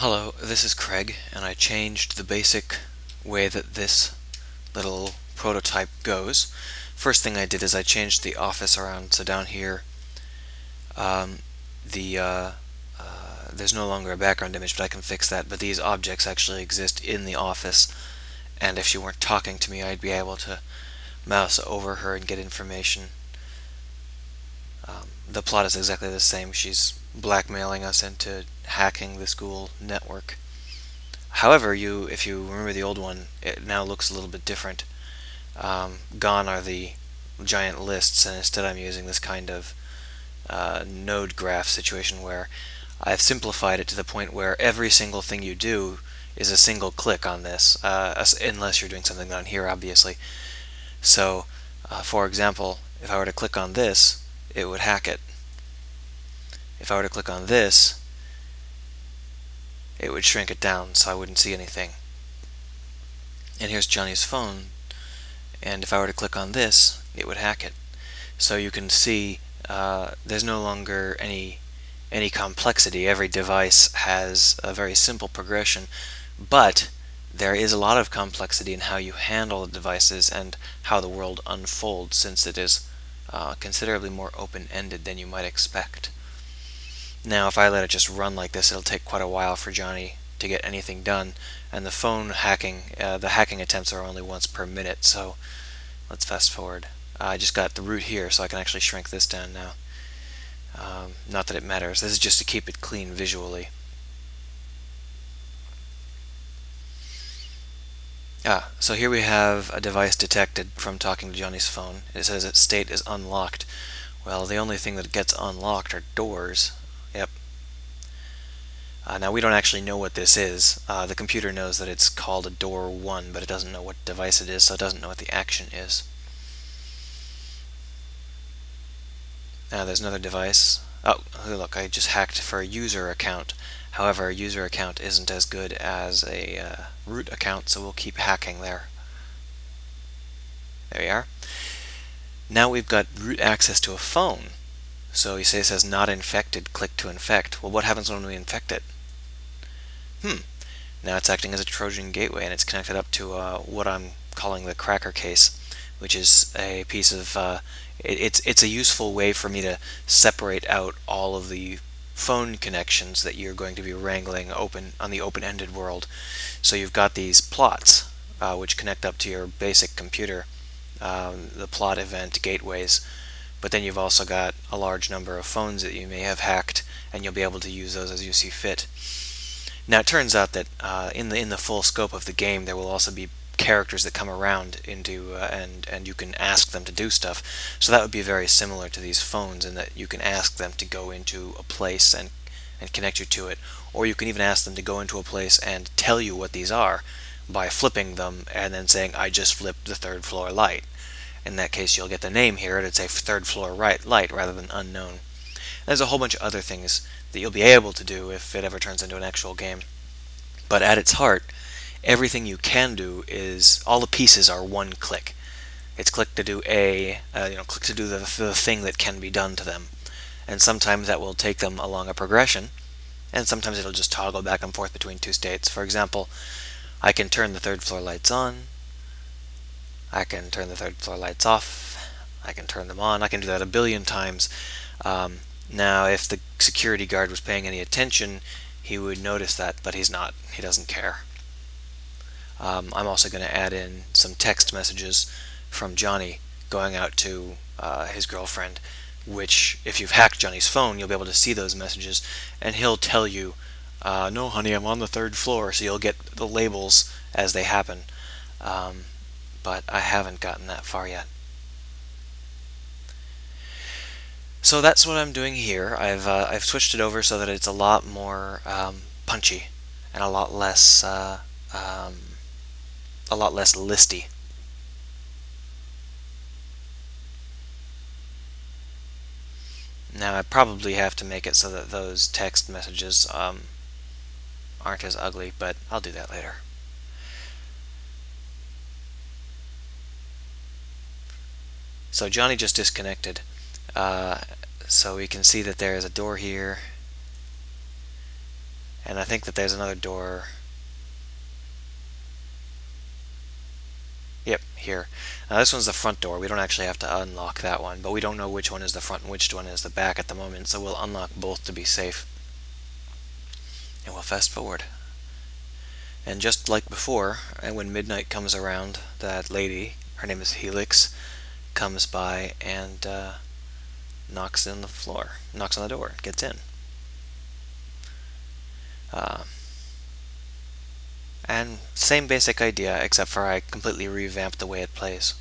Hello, this is Craig, and I changed the basic way that this little prototype goes. First thing I did is I changed the office around, so down here um, the uh, uh, there's no longer a background image, but I can fix that, but these objects actually exist in the office, and if she weren't talking to me, I'd be able to mouse over her and get information. Um, the plot is exactly the same. She's blackmailing us into hacking the school network. However, you if you remember the old one, it now looks a little bit different. Um, gone are the giant lists, and instead I'm using this kind of uh, node graph situation where I've simplified it to the point where every single thing you do is a single click on this, uh, unless you're doing something down here, obviously. So, uh, for example, if I were to click on this, it would hack it. If I were to click on this, it would shrink it down so I wouldn't see anything. And here's Johnny's phone, and if I were to click on this, it would hack it. So you can see uh, there's no longer any any complexity. Every device has a very simple progression, but there is a lot of complexity in how you handle the devices and how the world unfolds since it is uh, considerably more open-ended than you might expect. Now if I let it just run like this it'll take quite a while for Johnny to get anything done and the phone hacking, uh, the hacking attempts are only once per minute so let's fast forward. Uh, I just got the root here so I can actually shrink this down now. Um, not that it matters, this is just to keep it clean visually. Ah, so here we have a device detected from talking to Johnny's phone. It says its state is unlocked. Well, the only thing that gets unlocked are doors. Yep. Uh, now we don't actually know what this is. Uh, the computer knows that it's called a door 1, but it doesn't know what device it is, so it doesn't know what the action is. Now there's another device. Oh, look, I just hacked for a user account. However, a user account isn't as good as a uh, root account, so we'll keep hacking there. There we are. Now we've got root access to a phone. So you say it says not infected, click to infect. Well, what happens when we infect it? Hmm. Now it's acting as a Trojan gateway and it's connected up to uh, what I'm calling the cracker case, which is a piece of, uh, it, it's, it's a useful way for me to separate out all of the phone connections that you're going to be wrangling open on the open-ended world. So you've got these plots uh, which connect up to your basic computer, um, the plot event gateways, but then you've also got a large number of phones that you may have hacked and you'll be able to use those as you see fit. Now it turns out that uh, in the in the full scope of the game there will also be characters that come around into uh, and and you can ask them to do stuff. So that would be very similar to these phones in that you can ask them to go into a place and and connect you to it, or you can even ask them to go into a place and tell you what these are by flipping them and then saying I just flipped the third floor light. In that case, you'll get the name here. It'd say third floor right light rather than unknown. There's a whole bunch of other things that you'll be able to do if it ever turns into an actual game. But at its heart, everything you can do is all the pieces are one click. It's click to do a, uh, you know, click to do the, the thing that can be done to them. And sometimes that will take them along a progression, and sometimes it'll just toggle back and forth between two states. For example, I can turn the third floor lights on, I can turn the third floor lights off. I can turn them on. I can do that a billion times. Um, now, if the security guard was paying any attention, he would notice that, but he's not. He doesn't care. Um, I'm also going to add in some text messages from Johnny going out to uh, his girlfriend, which, if you've hacked Johnny's phone, you'll be able to see those messages, and he'll tell you, uh, no, honey, I'm on the third floor, so you'll get the labels as they happen. Um, but I haven't gotten that far yet. So that's what I'm doing here. I've uh, I've switched it over so that it's a lot more um, punchy and a lot less uh, um, a lot less listy. Now I probably have to make it so that those text messages um, aren't as ugly, but I'll do that later. So Johnny just disconnected. Uh, so we can see that there is a door here. And I think that there's another door. Yep, here. Now this one's the front door. We don't actually have to unlock that one, but we don't know which one is the front and which one is the back at the moment, so we'll unlock both to be safe. And we'll fast forward. And just like before, and when midnight comes around, that lady, her name is Helix, comes by and uh, knocks on the floor, knocks on the door, gets in. Uh, and same basic idea, except for I completely revamped the way it plays.